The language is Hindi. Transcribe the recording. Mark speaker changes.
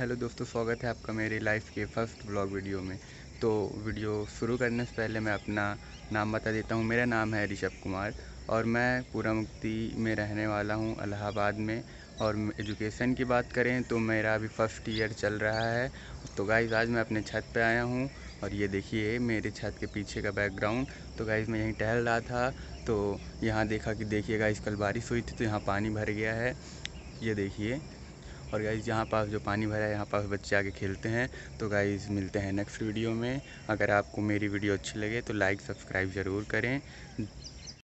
Speaker 1: दोस्तों, स्वागत है आपका मेरी लाइफ के फ़र्स्ट ब्लॉग वीडियो में। तो वीडियो शुरू करने से पहले मैं अपना नाम बता देता हूँ। मेरा नाम है ऋषभ कुमार और मैं पूरा मुक्ति में रहने वाला हूँ इलाहाबाद में। और एजुकेशन की बात करें तो मेरा अभी फ़र्स्ट ईयर चल रहा है। तो गाइज़ आज मैं अपने छत पे आया हूँ और ये देखिए, मेरे छत के पीछे का बैकग्राउंड तो गाइज़ मैं यहीं टहल रहा था। तो यहाँ देखा कि देखिए गाइज़ कल बारिश हुई थी तो यहाँ पानी भर गया है। ये देखिए और गाइज़ यहाँ पास जो पानी भरा है, यहाँ पास बच्चे आके खेलते हैं। तो गाइज़ मिलते हैं नेक्स्ट वीडियो में। अगर आपको मेरी वीडियो अच्छी लगे तो लाइक सब्सक्राइब ज़रूर करें।